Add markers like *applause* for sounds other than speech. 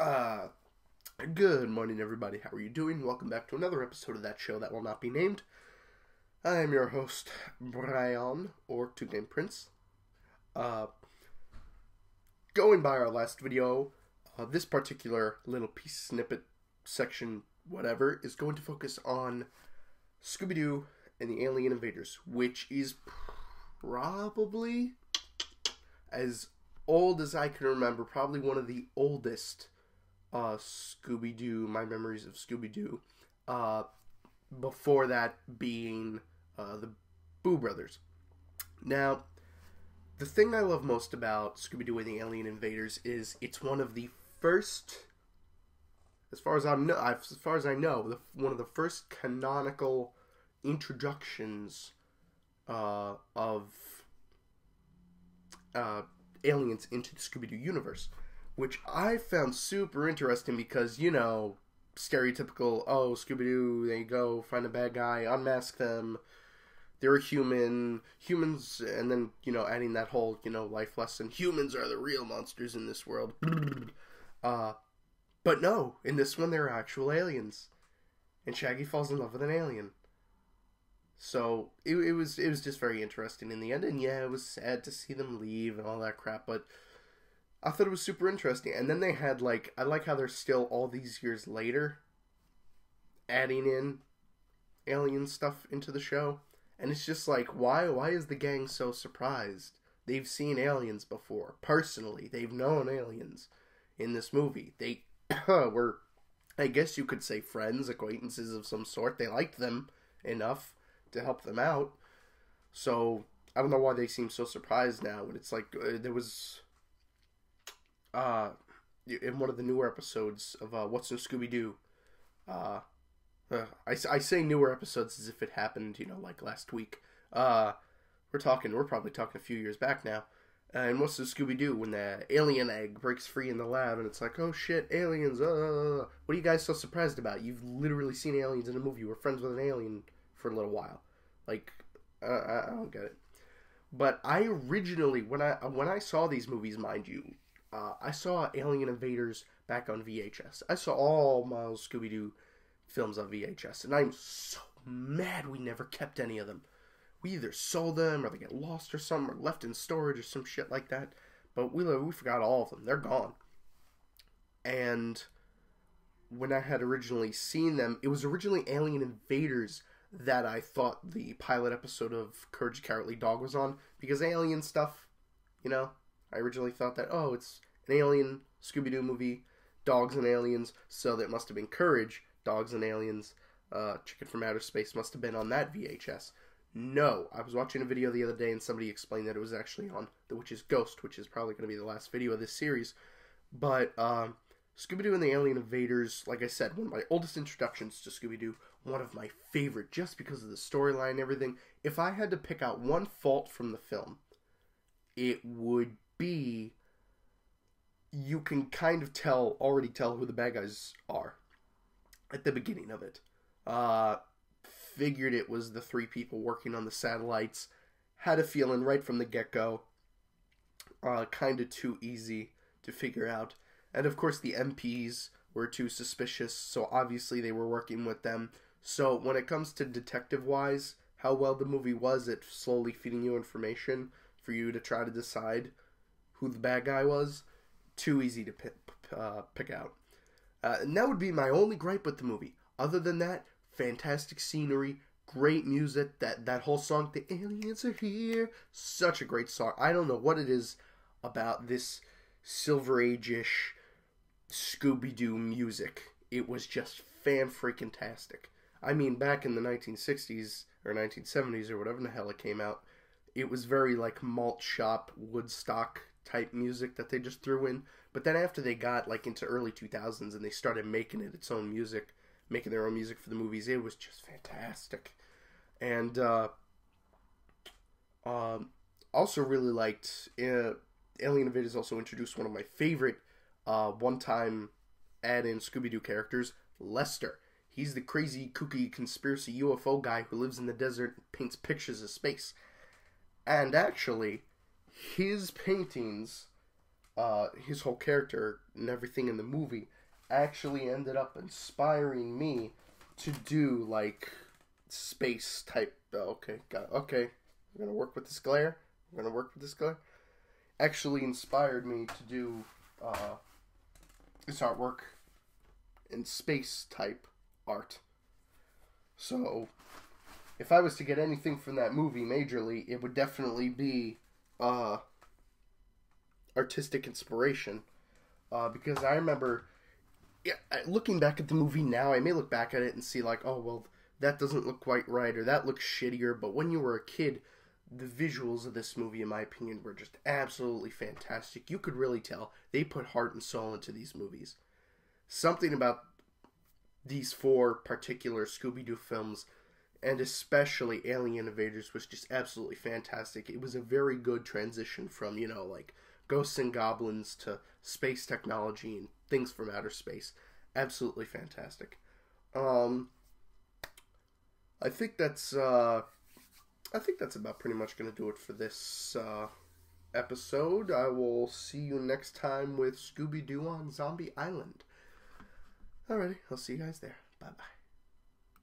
Uh, good morning, everybody. How are you doing? Welcome back to another episode of that show that will not be named. I am your host, Brian, or Two Game Prince. Uh, going by our last video, uh, this particular little piece snippet section, whatever, is going to focus on Scooby Doo and the Alien Invaders, which is probably as old as I can remember, probably one of the oldest uh, Scooby Doo, my memories of Scooby Doo. Uh, before that being uh, the Boo Brothers. Now, the thing I love most about Scooby Doo and the Alien Invaders is it's one of the first, as far as I know, as far as I know, the, one of the first canonical introductions uh, of uh, aliens into the Scooby Doo universe which I found super interesting because, you know, stereotypical, oh, Scooby Doo, they go find a bad guy, unmask them, they're human, humans, and then, you know, adding that whole, you know, life lesson, humans are the real monsters in this world. *clears throat* uh, but no, in this one, they're actual aliens. And Shaggy falls in love with an alien. So it, it was it was just very interesting in the end, and yeah, it was sad to see them leave and all that crap. But I thought it was super interesting. And then they had like I like how they're still all these years later adding in alien stuff into the show. And it's just like why why is the gang so surprised? They've seen aliens before. Personally, they've known aliens in this movie. They *coughs* were I guess you could say friends, acquaintances of some sort. They liked them enough to help them out. So I don't know why they seem so surprised now. But it's like uh, there was uh, in one of the newer episodes of uh, What's New Scooby Doo. Uh, uh, I, I say newer episodes as if it happened, you know, like last week. Uh, we're talking, we're probably talking a few years back now. Uh, and what's the Scooby Doo when the alien egg breaks free in the lab and it's like, oh shit, aliens, uh, what are you guys so surprised about? You've literally seen aliens in a movie. You were friends with an alien for a little while. Like, uh, I don't get it. But I originally, when I when I saw these movies, mind you, uh, I saw Alien Invaders back on VHS. I saw all Miles Scooby Doo films on VHS, and I'm so mad we never kept any of them. We either sold them, or they get lost, or something, or left in storage, or some shit like that. But we we forgot all of them. They're gone. And when I had originally seen them, it was originally Alien Invaders that I thought the pilot episode of Courage Cowardly Dog was on because alien stuff, you know, I originally thought that, oh, it's an alien Scooby Doo movie, dogs and aliens, so that must have been Courage, dogs and aliens, uh, Chicken from Outer Space must have been on that VHS. No, I was watching a video the other day and somebody explained that it was actually on The Witch's Ghost, which is probably going to be the last video of this series. But um, Scooby Doo and the Alien Invaders, like I said, one of my oldest introductions to Scooby Doo, one of my favorite just because of the storyline and everything. If I had to pick out one fault from the film, it would be you can kind of tell already tell who the bad guys are at the beginning of it. Uh figured it was the three people working on the satellites. Had a feeling right from the get go. Uh, kind of too easy to figure out. And of course, the MPs were too suspicious, so obviously they were working with them. So when it comes to detective wise, how well the movie was at slowly feeding you information for you to try to decide who the bad guy was, too easy to pick, uh, pick out. Uh, and that would be my only gripe with the movie. Other than that, fantastic scenery, great music. That that whole song, "The Aliens Are Here," such a great song. I don't know what it is about this Silver Age-ish Scooby Doo music. It was just fan freaking tastic. I mean, back in the 1960s or 1970s or whatever the hell it came out, it was very like malt shop Woodstock type music that they just threw in. But then after they got like into early 2000s and they started making it its own music, making their own music for the movies, it was just fantastic. And uh, um, also really liked uh, Alien Invaders also introduced one of my favorite uh, one-time add-in Scooby-Doo characters, Lester. He's the crazy, kooky conspiracy UFO guy who lives in the desert and paints pictures of space. And actually, his paintings uh, his whole character and everything in the movie actually ended up inspiring me to do like space type. Oh, okay, got it. Okay, we're gonna work with this glare. We're gonna work with this glare. Actually, inspired me to do uh, this artwork in space type art. So, if I was to get anything from that movie majorly, it would definitely be uh, artistic inspiration. Uh, because I remember, yeah, looking back at the movie now, I may look back at it and see like, oh well, that doesn't look quite right, or that looks shittier. But when you were a kid, the visuals of this movie, in my opinion, were just absolutely fantastic. You could really tell they put heart and soul into these movies. Something about these four particular Scooby Doo films, and especially Alien Invaders, was just absolutely fantastic. It was a very good transition from, you know, like ghosts and goblins to space technology and things from outer space. Absolutely fantastic. Um, I think that's uh, I think that's about pretty much going to do it for this uh, episode. I will see you next time with Scooby Doo on Zombie Island. Alrighty, I'll see you guys there. Bye bye.